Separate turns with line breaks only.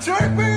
Take me